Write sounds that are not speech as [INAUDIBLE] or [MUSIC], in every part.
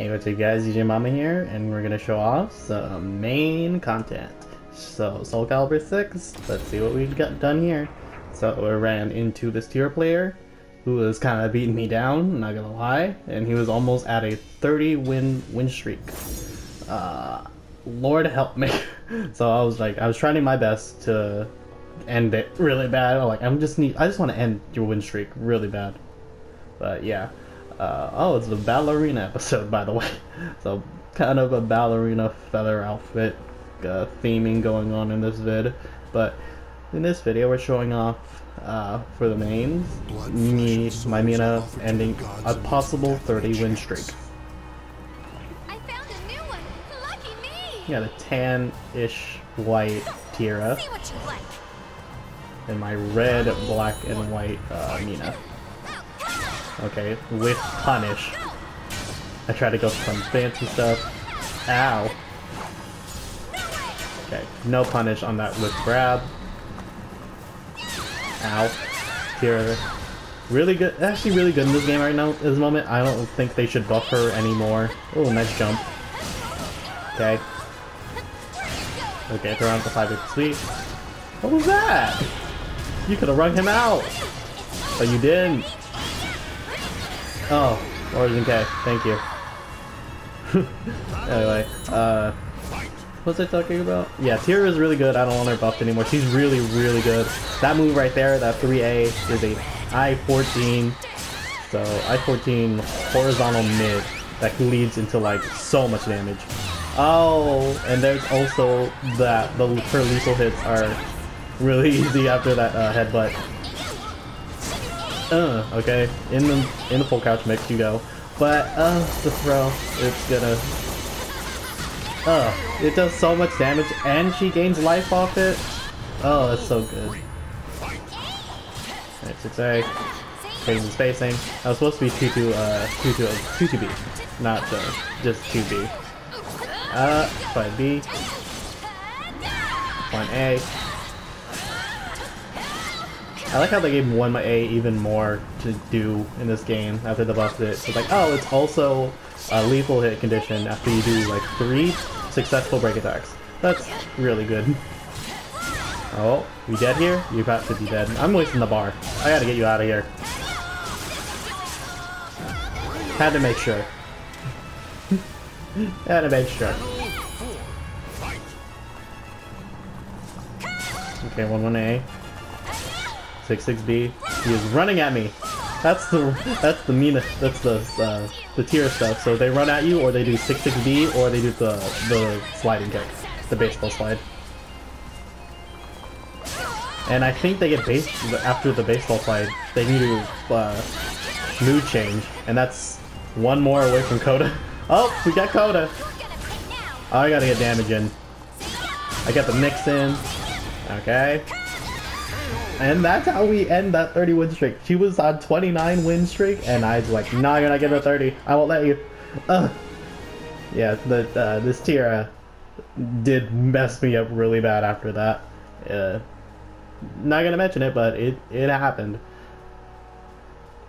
Hey, what's up guys, DJ Mama here, and we're gonna show off some main content. So, Soul Calibur 6, let's see what we've got done here. So, we ran into this Tira player, who was kind of beating me down, not gonna lie, and he was almost at a 30 win win streak. Uh, Lord help me. [LAUGHS] so I was like, I was trying my best to end it really bad. I'm like, I'm just need, I just want to end your win streak really bad. But yeah. Uh, oh, it's the ballerina episode, by the way. [LAUGHS] So, kind of a ballerina feather outfit uh, theming going on in this vid. But in this video, we're showing off uh, for the mains me, my Mina, ending a possible 30 win streak. I found a new one. Lucky me. Yeah, the tan-ish white Tira See what you like. and my red, black, and white uh, Mina. Okay, with punish. I try to go for some fancy stuff. Ow. Okay, no punish on that with grab. Ow. Tira. Really good, actually really good in this game right now, at this moment. I don't think they should buff her anymore. Oh, nice jump. Okay. Okay, throw out the 5 sweet. What was that? You could have rung him out! But you didn't. Oh, Origin K, thank you. [LAUGHS] anyway, uh, what was I talking about? Yeah, Tira is really good. I don't want her buffed anymore. She's really, really good. That move right there, that 3A, is a I-14. So, I-14 horizontal mid that leads into, like, so much damage. Oh, and there's also that the her lethal hits are really [LAUGHS] easy after that uh, headbutt. Uh, okay. In the in the full couch mix you go. But uh the throw, it's gonna Uh, it does so much damage and she gains life off it. Oh, that's so good. Alright, 6A. Changing the spacing. I was supposed to be 2 2 uh 2 2 2 2 B. Not uh, just 2 B. Uh 5 B. 1 A. I like how they gave one my A even more to do in this game after they buffed it. So it's like, oh, it's also a lethal hit condition after you do like three successful break attacks. That's really good. Oh, you dead here? You got to be dead. I'm wasting the bar. I gotta get you out of here. Had to make sure. [LAUGHS] Had to make sure. Okay, 1-1A. 66B. He is running at me. That's the that's the mean that's the uh, the Tira stuff. So they run at you, or they do 66B, or they do the the sliding kick, the baseball slide. And I think they get base after the baseball slide. They need to uh, mood change, and that's one more away from Coda. [LAUGHS] Oh, we got Coda. Oh, I gotta get damage in. I got the mix in. Okay. And that's how we end that 30 win streak. She was on 29 win streak, and I was like, nah, you're not getting a 30. I won't let you. Yeah, the, uh, this Tira uh, did mess me up really bad after that. Uh, not gonna mention it, but it, it happened.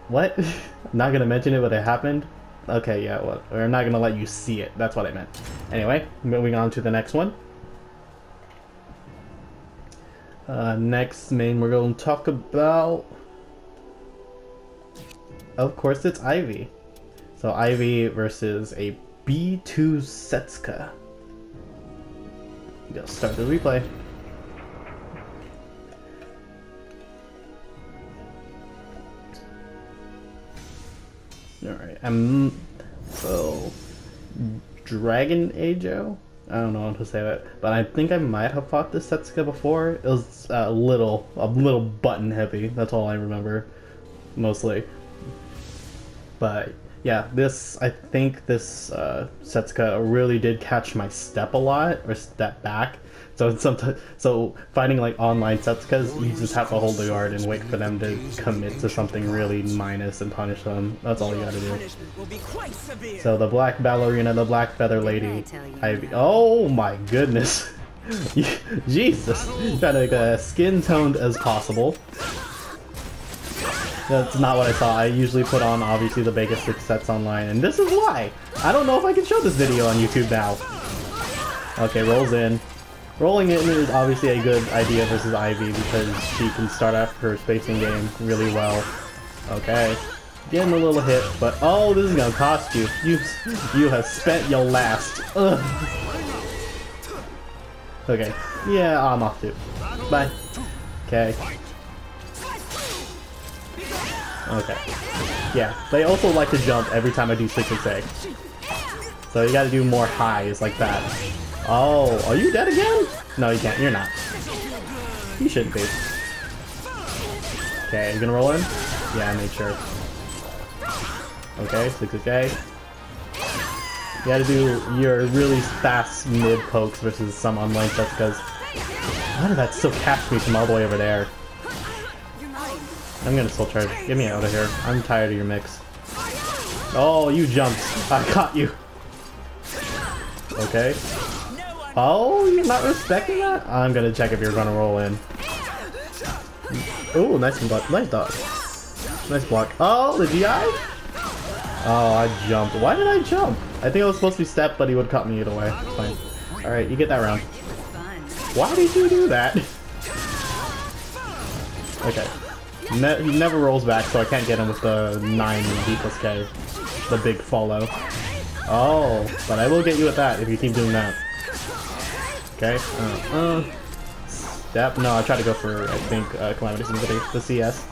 What? [LAUGHS] not gonna mention it, but it happened? Okay, yeah, we're not gonna let you see it. That's what I meant. Anyway, moving on to the next one. Uh, next main we're going to talk about... Of course it's Ivy. So Ivy versus a B2 Setsuka. Go start the replay. Alright, I'm... So... Dragon Ajo? I don't know how to say that, but I think I might have fought this Setsuka before. It was uh, a little, a little button heavy. That's all I remember, mostly. But yeah, this I think this uh, Setsuka really did catch my step a lot or step back. So sometimes, so fighting like online Setsukas, you just have to hold the guard and wait for them to commit to something really minus and punish them. That's all you gotta do. So the black ballerina, the black feather lady, Ivy. Oh my goodness. [LAUGHS] Jesus, trying to get as skin toned as possible. That's not what I saw. I usually put on, obviously, the biggest six sets online, and this is why! I don't know if I can show this video on YouTube now. Okay, rolls in. Rolling in is obviously a good idea versus Ivy because she can start off her spacing game really well. Okay. Getting a little hit, but oh, this is gonna cost you. You you have spent your last. Ugh. Okay. Yeah, I'm off too. Bye. Okay. Okay. Yeah, they also like to jump every time I do 6 and 6. So you gotta do more highs like that. Oh, are you dead again? No, you can't. You're not. You shouldn't be. Okay, you gonna roll in? Yeah, I made sure. Okay, 6 okay. You gotta do your really fast mid pokes versus some online stuff because why did that still catch me from all the way over there? I'm gonna soul charge. Get me out of here. I'm tired of your mix. Oh, you jumped. I caught you. Okay. Oh, you're not respecting that? I'm gonna check if you're gonna roll in. Oh, nice block. Nice dog. Nice block. Oh, the GI? Oh, I jumped. Why did I jump? I think it was supposed to be step, but he would cut me either way. It's fine. Alright, you get that round. Why did you do that? [LAUGHS] okay. Ne he never rolls back, so I can't get him with the 9 D plus K. The big follow. Oh, but I will get you with that if you keep doing that. Okay. Uh, uh, step. No, I tried to go for, I think, uh, Calamity Symphony, the CS.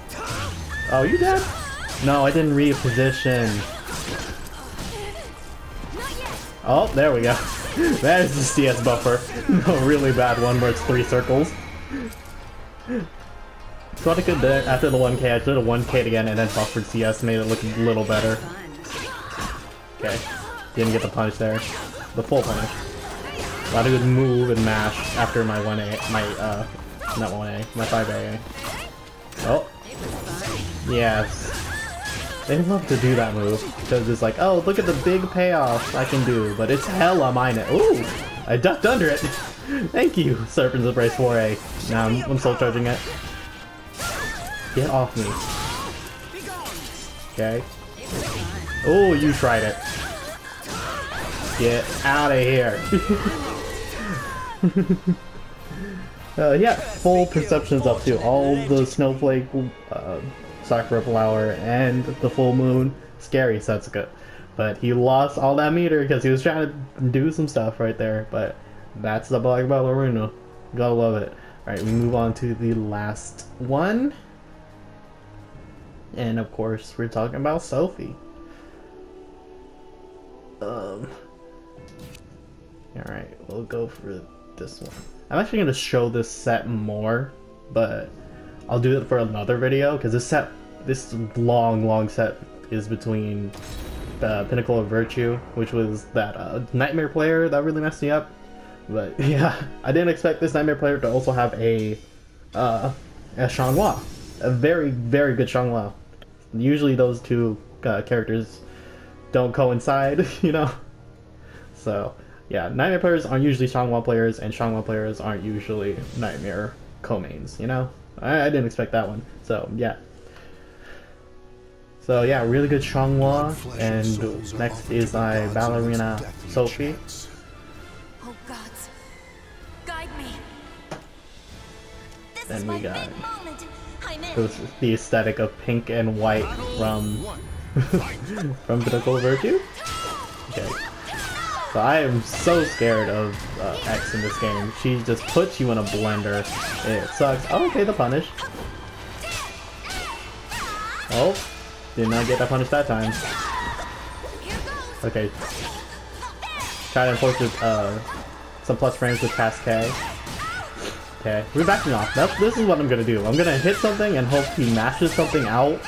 Oh, you dead? No, I didn't reposition. Oh, there we go. [LAUGHS] that is the CS buffer. [LAUGHS] a really bad one where it's three circles. So what I could after the 1k, I did a 1k again and then buffered CS, made it look a little better. Okay. Didn't get the punish there. The full punish. A good move and mash after my 1A, my, uh, not 1A, my 5A. Oh. Yes. They love to do that move, because it's like, oh, look at the big payoff I can do, but it's hella mine. Ooh! I ducked under it! [LAUGHS] Thank you, Serpent's Embrace 4A. Now I'm, I'm soul charging it. Get off me. Okay. Oh, you tried it. Get out of here. [LAUGHS] uh, yeah, full perceptions up to all the snowflake, uh, sakura flower, and the full moon. Scary Setsuka. But he lost all that meter because he was trying to do some stuff right there. But that's the Black Ballerina. Gotta love it. Alright, we move on to the last one. And of course, we're talking about Sophie. Um. Alright, we'll go for this one. I'm actually going to show this set more, but I'll do it for another video because this set, this long, long set is between the Pinnacle of Virtue, which was that uh, Nightmare player that really messed me up. But [LAUGHS] yeah, I didn't expect this Nightmare player to also have a, uh, a Xianghua. A very, very good Xianghua. Usually those two uh, characters don't coincide, [LAUGHS] you know? So, yeah, Nightmare players aren't usually Xianghua players, and Xianghua players aren't usually Nightmare co-mains, you know? I, I, didn't expect that one. So, yeah. So, yeah, really good Xianghua, and next is my Ballerina Sophie. Oh gods, guide me. This Then is we my got- was the aesthetic of pink and white from [LAUGHS] from of Virtue. Okay. So I am so scared of uh, X in this game. She just puts you in a blender. It sucks. Oh, okay, the punish. Oh, did not get that punish that time. Okay. Try to enforce uh, some plus frames with K. Okay, we're backing off. That's, this is what I'm gonna do. I'm gonna hit something and hope he mashes something out.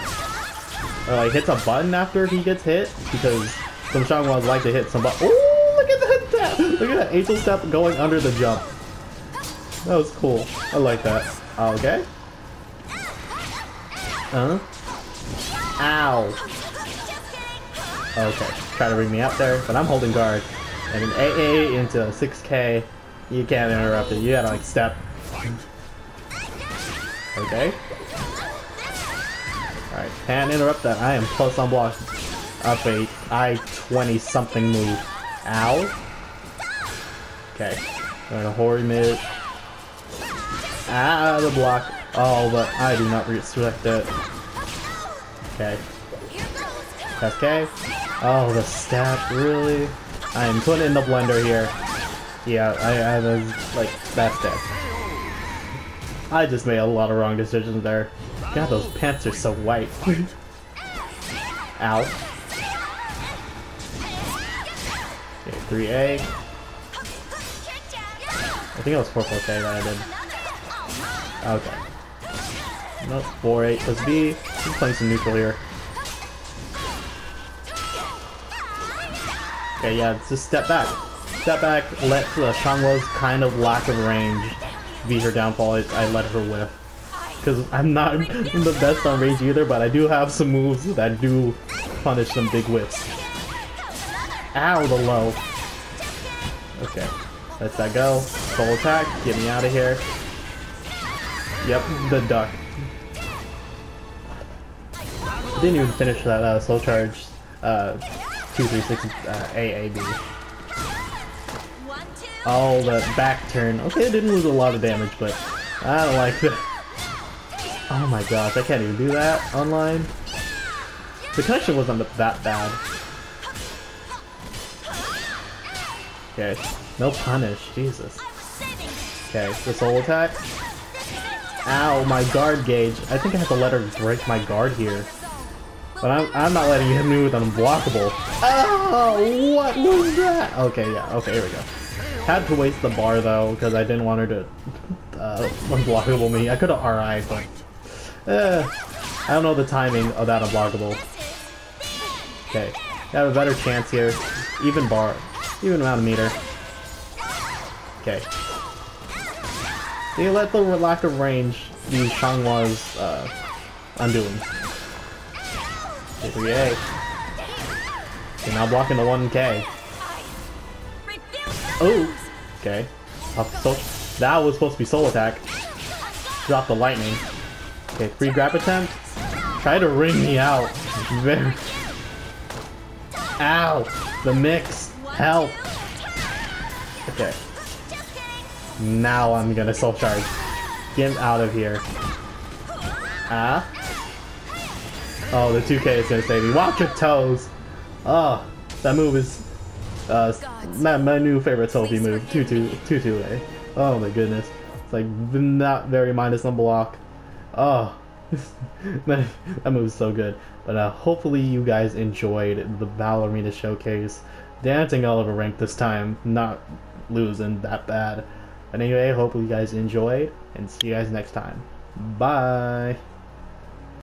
Or like hits a button after he gets hit. Because some Xianghuas like to hit some button. Look at that tap! Look at that angel step going under the jump. That was cool. I like that. Okay. Uh huh. Ow. Okay, try to bring me up there, but I'm holding guard. And an AA into a 6k, you can't interrupt it. You gotta like step. Okay. Alright, Can't interrupt that. I am plus on block. Up a I 20 something move. Ow. Okay. We're gonna hori mid. Ah, the block. Oh, but I do not respect it. Okay. Okay. Oh, the stab, really? I am putting in the blender here. Yeah, I, I was like, that's dead. I just made a lot of wrong decisions there. God, those pants are so white. Ow. Okay, 3A. I think it was 4 4K that I did. Okay. Nope, 4 8 plus B. He's playing some neutral here. Okay, yeah, just step back. Step back, let uh, Xianghua's kind of lack of range be her downfall. I, I let her whiff. Because I'm not [LAUGHS] the best on range either, but I do have some moves that do punish some big whiffs. Ow, the low. Okay, let that go. Full attack, get me out of here. Yep, the duck. Didn't even finish that uh, soul charge. Uh, 236 uh, AAB. Oh, the back turn. Okay, it didn't lose a lot of damage, but I don't like that. Oh my gosh, I can't even do that online. The connection wasn't that bad. Okay, no punish, Jesus. Okay, the soul attack. Ow, my guard gauge. I think I have to let her break my guard here. But I'm, I'm not letting you hit me with an unblockable. Oh, what was that? Okay, yeah, okay, here we go. Had to waste the bar though, because I didn't want her to uh, unblockable me. I could have RI'd, but... Uh, I don't know the timing of that unblockable. Okay, I have a better chance here. Even bar. Even of meter. Okay. You let the lack of range use Xianghua's uh, undoing. Okay, now blocking the 1k. Oh! Okay. That was supposed to be soul attack. Drop the lightning. Okay, free grab attempt. Try to ring me out. [LAUGHS] Very... Ow! The mix. Help! Okay. Now I'm gonna soul charge. Get out of here. Ah? Oh, the 2K is gonna save me. Watch your toes! Oh, that move is uh, my, my new favorite Sophie move, 2-2-A. Oh my goodness. It's like not very minus on block. Oh, [LAUGHS] that, that move is so good. But uh, hopefully you guys enjoyed the Ballerina showcase. Dancing all over rank this time, not losing that bad. But anyway, hopefully you guys enjoyed, and see you guys next time. Bye!